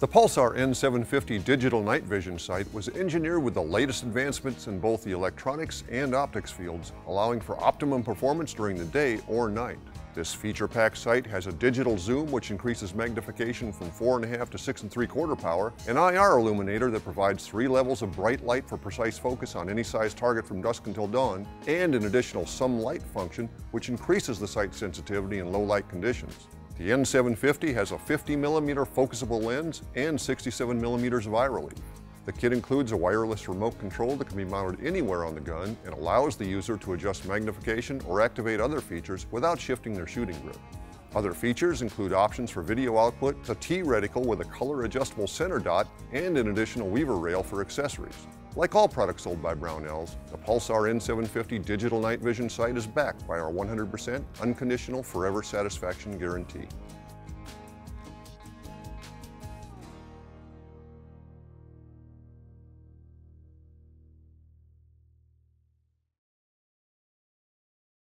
The Pulsar N750 digital night vision sight was engineered with the latest advancements in both the electronics and optics fields, allowing for optimum performance during the day or night. This feature-packed sight has a digital zoom which increases magnification from 4.5 to 6 and 3 quarter power, an IR illuminator that provides three levels of bright light for precise focus on any size target from dusk until dawn, and an additional some light function which increases the sight sensitivity in low light conditions. The N750 has a 50mm focusable lens and 67mm of eye relief. The kit includes a wireless remote control that can be mounted anywhere on the gun and allows the user to adjust magnification or activate other features without shifting their shooting grip. Other features include options for video output, a T-reticle with a color adjustable center dot, and an additional weaver rail for accessories. Like all products sold by Brownells, the Pulsar N750 digital night vision sight is backed by our 100% unconditional forever satisfaction guarantee.